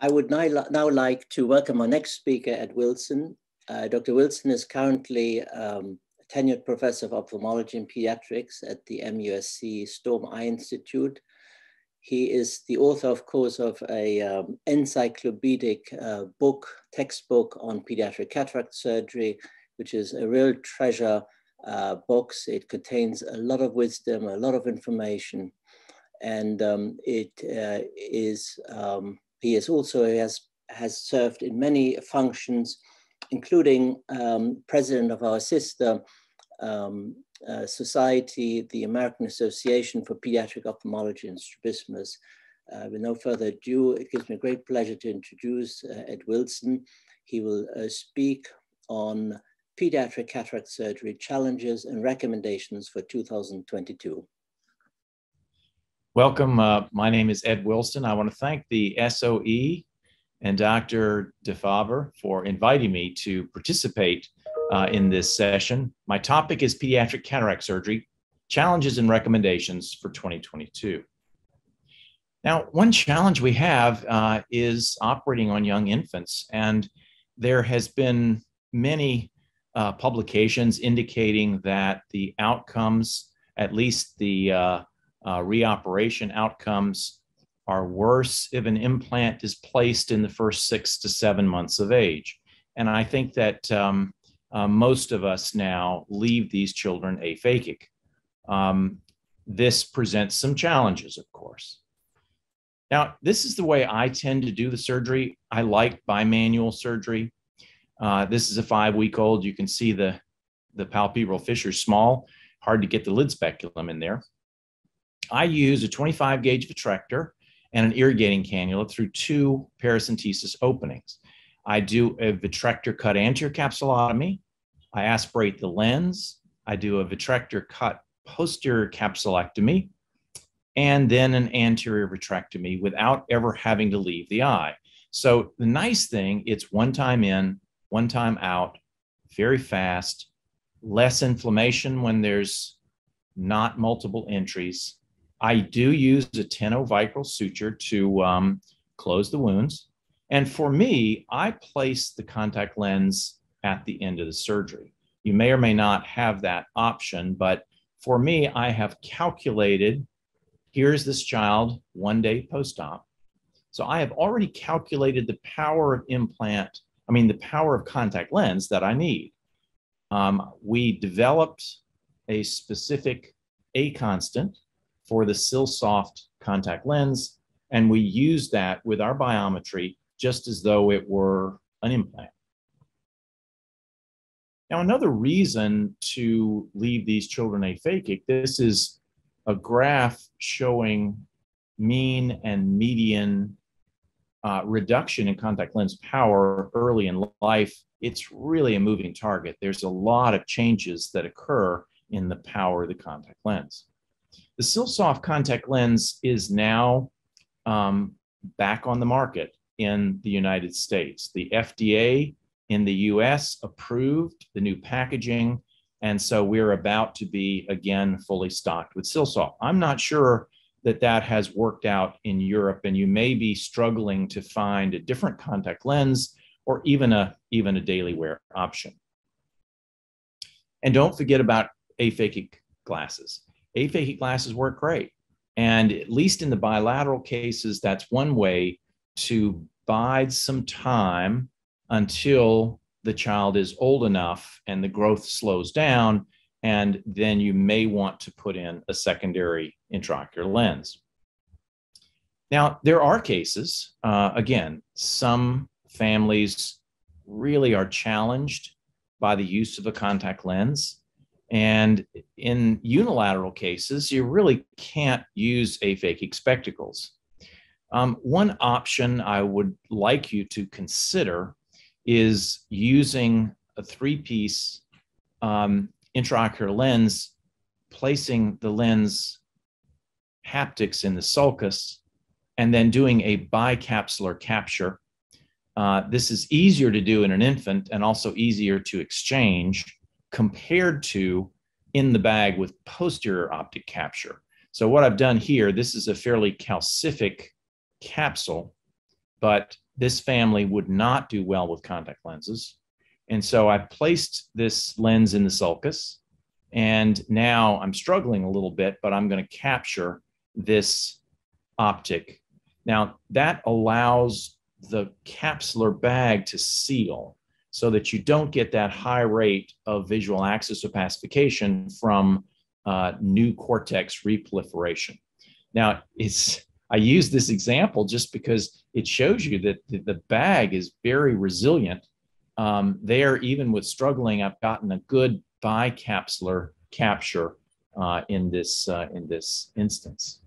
I would now, like to welcome our next speaker, Ed Wilson. Uh, Dr. Wilson is currently um, tenured professor of ophthalmology and pediatrics at the MUSC Storm Eye Institute. He is the author, of course, of a um, encyclopedic uh, book, textbook on pediatric cataract surgery, which is a real treasure uh, box. It contains a lot of wisdom, a lot of information, and um, it uh, is um, he is also he has has served in many functions, including um, president of our sister um, uh, society, the American Association for Pediatric Ophthalmology and Strabismus. Uh, with no further ado, it gives me great pleasure to introduce uh, Ed Wilson. He will uh, speak on pediatric cataract surgery challenges and recommendations for 2022. Welcome. Uh, my name is Ed Wilson. I want to thank the SOE and Dr. de Faber for inviting me to participate uh, in this session. My topic is pediatric cataract surgery, challenges and recommendations for 2022. Now, one challenge we have uh, is operating on young infants, and there has been many uh, publications indicating that the outcomes, at least the uh, reoperation outcomes are worse if an implant is placed in the first six to seven months of age. And I think that um, uh, most of us now leave these children aphakic. Um, this presents some challenges, of course. Now, this is the way I tend to do the surgery. I like bimanual surgery. Uh, this is a five week old. You can see the, the palpebral fissure small, hard to get the lid speculum in there. I use a 25 gauge vitrector and an irrigating cannula through two paracentesis openings. I do a vitrector cut anterior capsulotomy. I aspirate the lens. I do a vitrector cut posterior capsulectomy and then an anterior vitrectomy without ever having to leave the eye. So the nice thing, it's one time in, one time out, very fast, less inflammation when there's not multiple entries, I do use a 10-0 Vicryl suture to um, close the wounds. And for me, I place the contact lens at the end of the surgery. You may or may not have that option, but for me, I have calculated here's this child one day post op. So I have already calculated the power of implant, I mean, the power of contact lens that I need. Um, we developed a specific A constant for the SilSoft contact lens. And we use that with our biometry just as though it were an implant. Now, another reason to leave these children aphakic, this is a graph showing mean and median uh, reduction in contact lens power early in life. It's really a moving target. There's a lot of changes that occur in the power of the contact lens. The SilSoft contact lens is now um, back on the market in the United States. The FDA in the US approved the new packaging. And so we're about to be again fully stocked with SilSoft. I'm not sure that that has worked out in Europe, and you may be struggling to find a different contact lens or even a, even a daily wear option. And don't forget about aphakic glasses aphakic glasses work great. And at least in the bilateral cases, that's one way to bide some time until the child is old enough and the growth slows down. And then you may want to put in a secondary intraocular lens. Now, there are cases, uh, again, some families really are challenged by the use of a contact lens. And in unilateral cases, you really can't use aphakic spectacles. Um, one option I would like you to consider is using a three piece um, intraocular lens, placing the lens haptics in the sulcus, and then doing a bicapsular capture. Uh, this is easier to do in an infant and also easier to exchange compared to in the bag with posterior optic capture. So what I've done here, this is a fairly calcific capsule, but this family would not do well with contact lenses. And so I placed this lens in the sulcus. And now I'm struggling a little bit, but I'm going to capture this optic. Now, that allows the capsular bag to seal so that you don't get that high rate of visual axis opacification from uh, new cortex reproliferation. Now, it's I use this example just because it shows you that the bag is very resilient. Um, there, even with struggling, I've gotten a good bicapsular capture uh, in this uh, in this instance.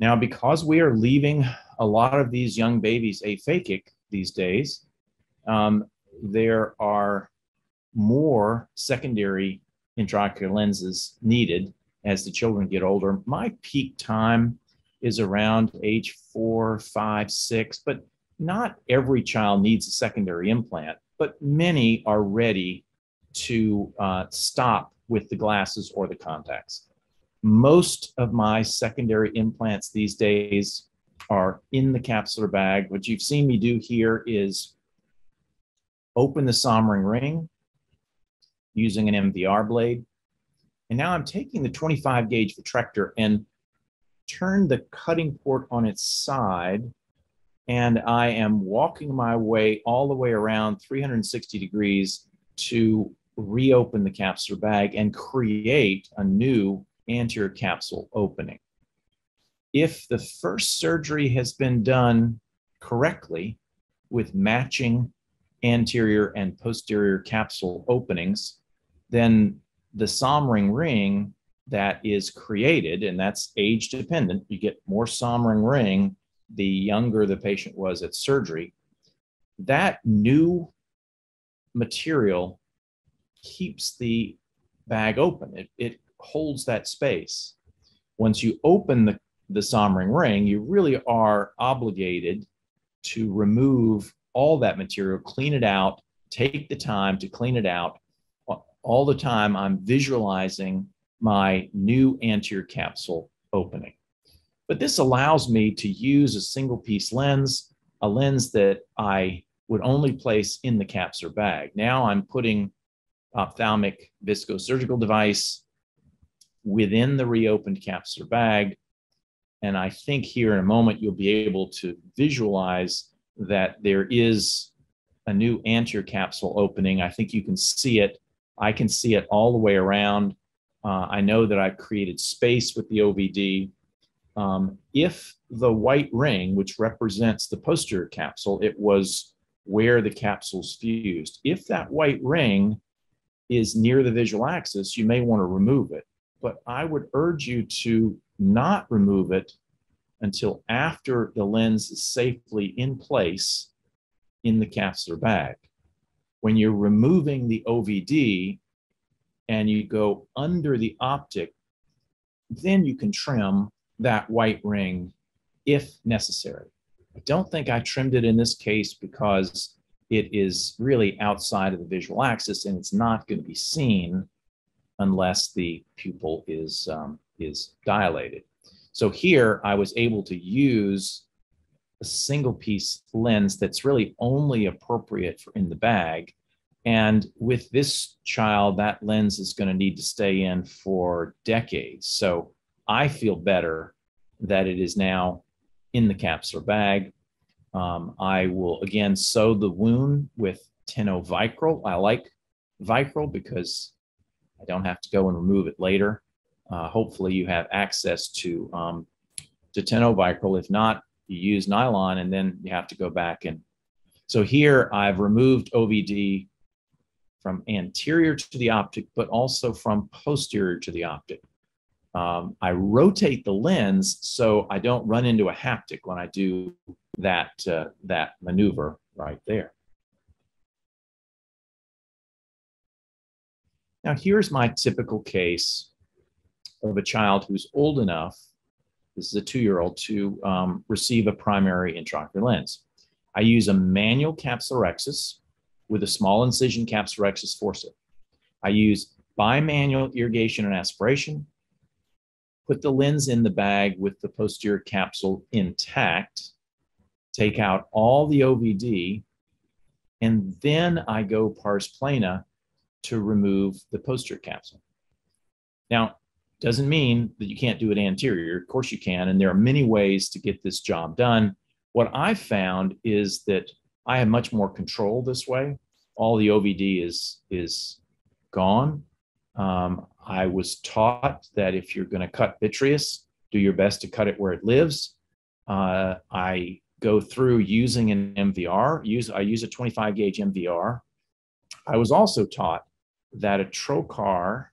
Now, because we are leaving a lot of these young babies aphakic these days, um, there are more secondary intraocular lenses needed as the children get older. My peak time is around age four, five, six, but not every child needs a secondary implant, but many are ready to uh, stop with the glasses or the contacts. Most of my secondary implants these days are in the capsular bag. What you've seen me do here is open the Soemmering ring using an MVR blade. And now I'm taking the 25 gauge vitrector and turn the cutting port on its side. And I am walking my way all the way around 360 degrees to reopen the capsular bag and create a new anterior capsule opening. If the first surgery has been done correctly with matching anterior and posterior capsule openings, then the Soemmering ring that is created, and that's age dependent, you get more Soemmering ring the younger the patient was at surgery. That new material keeps the bag open. It, it holds that space. Once you open the, the Soemmering ring, you really are obligated to remove all that material, clean it out, take the time to clean it out. All the time, I'm visualizing my new anterior capsule opening. But this allows me to use a single piece lens, a lens that I would only place in the capsular bag. Now I'm putting ophthalmic viscosurgical device within the reopened capsular bag. And I think here in a moment, you'll be able to visualize that there is a new anterior capsule opening. I think you can see it. I can see it all the way around. Uh, I know that I've created space with the OVD. Um, if the white ring, which represents the posterior capsule, it was where the capsule's fused. If that white ring is near the visual axis, you may want to remove it but I would urge you to not remove it until after the lens is safely in place in the capsular bag. When you're removing the OVD and you go under the optic, then you can trim that white ring if necessary. I don't think I trimmed it in this case because it is really outside of the visual axis and it's not going to be seen unless the pupil is, um, is dilated. So here I was able to use a single piece lens that's really only appropriate for in the bag. And with this child, that lens is going to need to stay in for decades. So I feel better that it is now in the capsular bag. Um, I will again sew the wound with 10-0 Vicryl. I like Vicryl because I don't have to go and remove it later. Uh, hopefully you have access to, um, to 10-0 Vicryl. If not, you use nylon and then you have to go back and so here I've removed OVD from anterior to the optic, but also from posterior to the optic. Um, I rotate the lens so I don't run into a haptic when I do that, uh, that maneuver right there. Now, here's my typical case of a child who's old enough, this is a two-year-old, to um, receive a primary intraocular lens. I use a manual capsulorhexis with a small incision capsulorhexis forceps. I use bimanual irrigation and aspiration, put the lens in the bag with the posterior capsule intact, take out all the OVD, and then I go pars plana to remove the posterior capsule. Now, doesn't mean that you can't do it anterior. Of course you can, and there are many ways to get this job done. What I found is that I have much more control this way. All the OVD is is gone. Um, I was taught that if you're going to cut vitreous, do your best to cut it where it lives. Uh, I go through using an MVR. Use I use a 25 gauge MVR. I was also taught that a trocar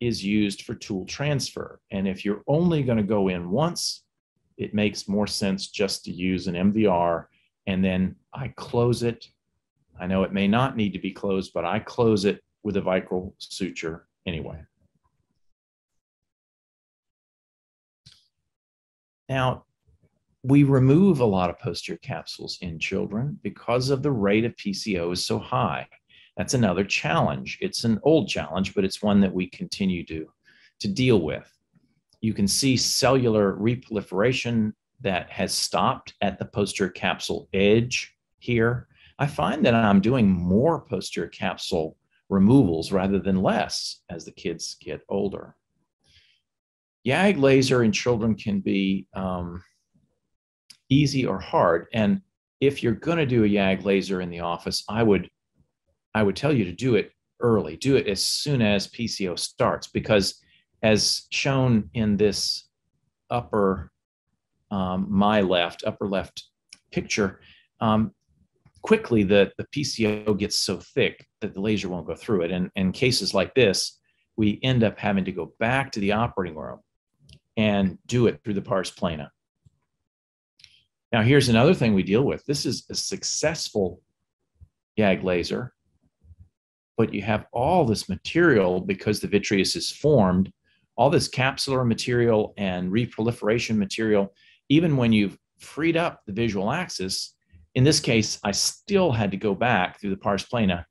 is used for tool transfer, and if you're only going to go in once, it makes more sense just to use an MVR, and then I close it. I know it may not need to be closed, but I close it with a vicryl suture anyway. Now, we remove a lot of posterior capsules in children because of the rate of PCO is so high. That's another challenge. It's an old challenge, but it's one that we continue to, to deal with. You can see cellular reproliferation that has stopped at the posterior capsule edge here. I find that I'm doing more posterior capsule removals rather than less as the kids get older. YAG laser in children can be um, easy or hard. And if you're going to do a YAG laser in the office, I would I would tell you to do it early. Do it as soon as PCO starts because as shown in this upper um, my left upper left picture, um, quickly the, the PCO gets so thick that the laser won't go through it. And in cases like this, we end up having to go back to the operating room and do it through the pars plana. Now, here's another thing we deal with. This is a successful YAG laser, but you have all this material because the vitreous is formed, all this capsular material and reproliferation material. Even when you've freed up the visual axis, in this case, I still had to go back through the pars plana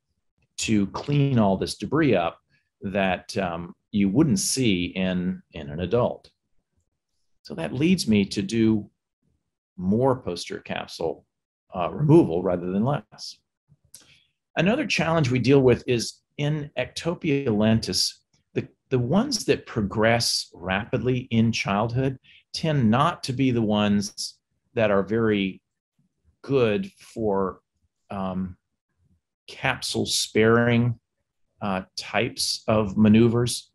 to clean all this debris up that um, you wouldn't see in, in an adult. So that leads me to do more posterior capsule uh, removal rather than less. Another challenge we deal with is in ectopia lentis, the, the ones that progress rapidly in childhood tend not to be the ones that are very good for um, capsule sparing uh, types of maneuvers.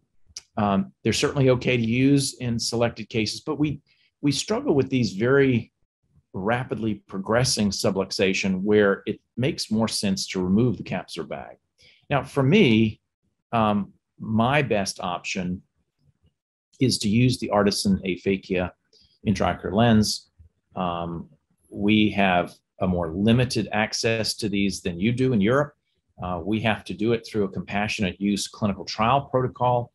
Um, they're certainly okay to use in selected cases, but we we struggle with these very rapidly progressing subluxation where it makes more sense to remove the capsular bag. Now, for me, um, my best option is to use the Artisan aphakia intraocular lens. Um, we have a more limited access to these than you do in Europe. Uh, we have to do it through a compassionate use clinical trial protocol.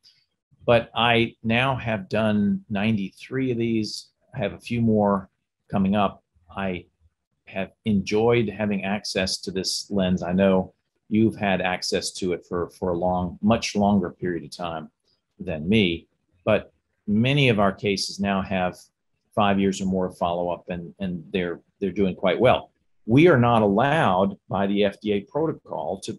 But I now have done 93 of these. I have a few more coming up. I have enjoyed having access to this lens. I know you've had access to it for, for a long, much longer period of time than me. But many of our cases now have five years or more of follow-up and, and they're they're doing quite well. We are not allowed by the FDA protocol to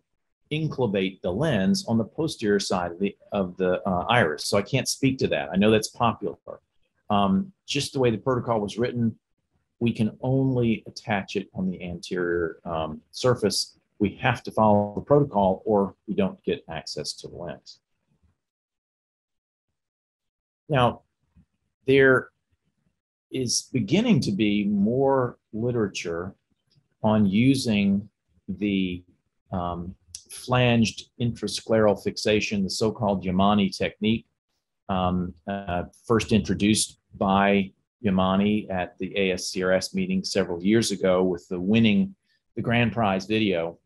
enclavate the lens on the posterior side of the of the uh, iris. So I can't speak to that. I know that's popular. Um, just the way the protocol was written, we can only attach it on the anterior um, surface. We have to follow the protocol or we don't get access to the lens. Now, there is beginning to be more literature on using the um, flanged intrascleral fixation, the so-called Yamane technique, um, uh, first introduced by Yamane at the ASCRS meeting several years ago with the winning the grand prize video.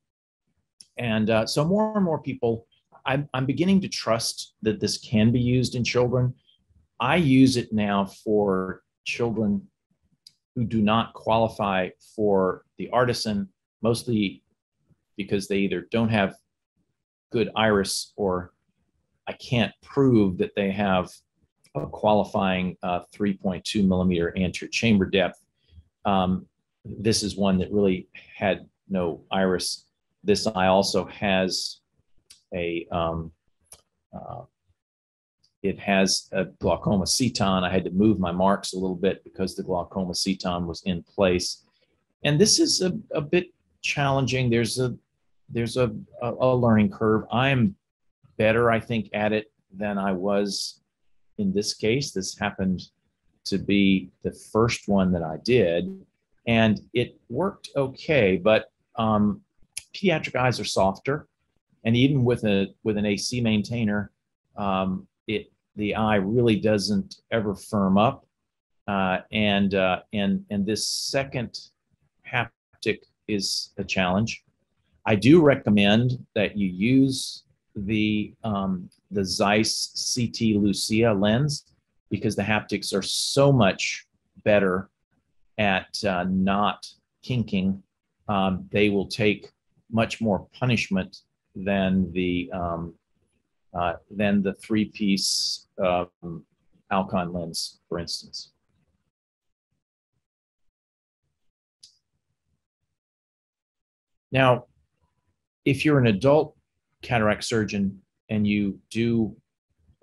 And uh, so more and more people, I'm, I'm beginning to trust that this can be used in children. I use it now for children who do not qualify for the artisan, mostly because they either don't have good iris or I can't prove that they have a qualifying uh, 3.2 millimeter anterior chamber depth. Um, this is one that really had no iris. This eye also has a um, uh, it has a glaucoma seton. I had to move my marks a little bit because the glaucoma seton was in place. And this is a, a bit challenging. There's a there's a, a, a learning curve. I'm better, I think, at it than I was in this case. This happened to be the first one that I did, and it worked okay. But um, pediatric eyes are softer, and even with a with an AC maintainer, um, it the eye really doesn't ever firm up, uh, and uh, and and this second haptic is a challenge. I do recommend that you use the um, the Zeiss CT Lucia lens because the haptics are so much better at uh, not kinking. Um, they will take much more punishment than the um, uh, than the three-piece um, Alcon lens, for instance. Now, if you're an adult cataract surgeon and you do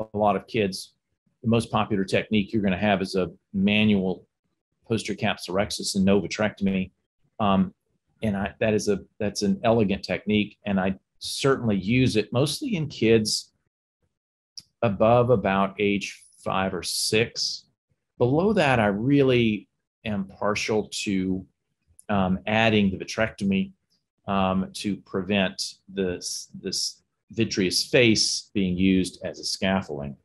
a lot of kids, the most popular technique you're going to have is a manual posterior capsulorhexis and no vitrectomy. Um, and I, that is a that's an elegant technique, and I certainly use it mostly in kids above about age five or six. Below that, I really am partial to um, adding the vitrectomy um, to prevent this, this vitreous face being used as a scaffolding.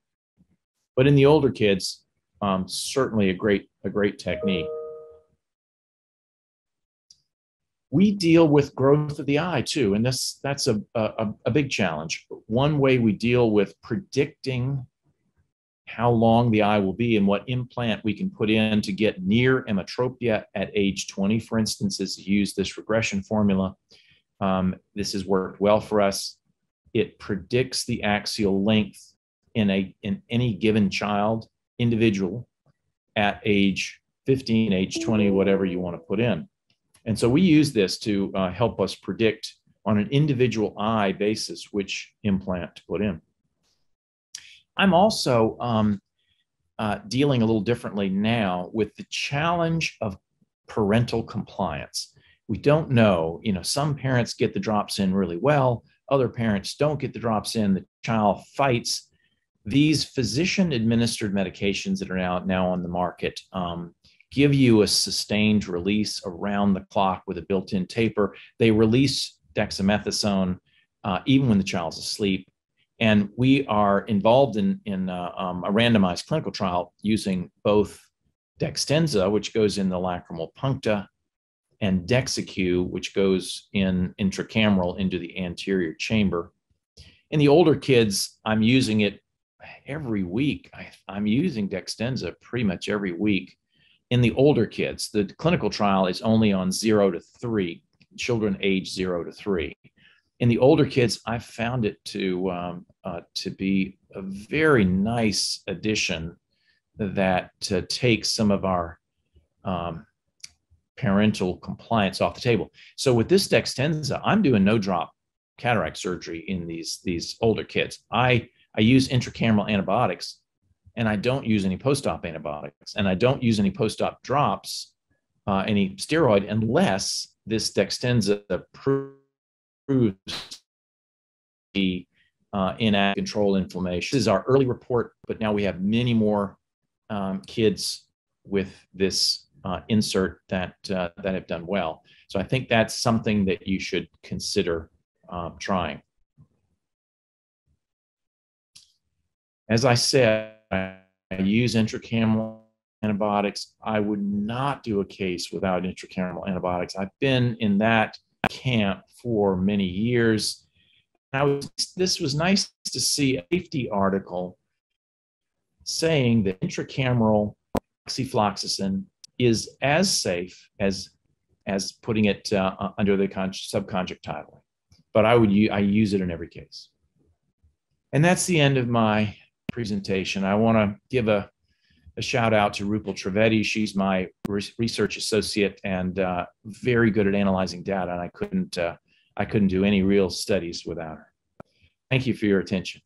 But in the older kids, um, certainly a great, a great technique. We deal with growth of the eye too, and this that's a, a, a big challenge. One way we deal with predicting how long the eye will be and what implant we can put in to get near emmetropia at age 20, for instance, is use this regression formula. Um, this has worked well for us. It predicts the axial length in a in any given child, individual, at age 15, age 20, whatever you want to put in. And so we use this to uh, help us predict on an individual eye basis which implant to put in. I'm also um, uh, dealing a little differently now with the challenge of parental compliance. We don't know, you know, some parents get the drops in really well, other parents don't get the drops in, the child fights. These physician administered medications that are now, now on the market um, give you a sustained release around the clock with a built in taper. They release dexamethasone uh, even when the child's asleep. And we are involved in, in uh, um, a randomized clinical trial using both Dextenza, which goes in the lacrimal puncta, and Dexycu, which goes in intracameral into the anterior chamber. In the older kids, I'm using it every week. I, am using Dextenza pretty much every week. In the older kids, the clinical trial is only on zero to three, children age zero to three in the older kids, I found it to um, uh, to be a very nice addition that to take some of our um, parental compliance off the table. So with this Dextenza, I'm doing no drop cataract surgery in these these older kids. I I use intracameral antibiotics, and I don't use any post-op antibiotics, and I don't use any post-op drops, uh, any steroid, unless this Dextenza proves the uh, inact control inflammation. This is our early report, but now we have many more um, kids with this uh, insert that uh, that have done well. So I think that's something that you should consider uh, trying. As I said, I use intracameral antibiotics. I would not do a case without intracameral antibiotics. I've been in that camp for many years. I was, this was nice to see a safety article saying that intracameral moxifloxacin is as safe as as putting it uh, under the con- subconjunctival. But I would I use it in every case. And that's the end of my presentation. I want to give a, a shout out to Rupal Trivedi. She's my research associate and uh, very good at analyzing data, and I couldn't uh, I couldn't do any real studies without her. Thank you for your attention.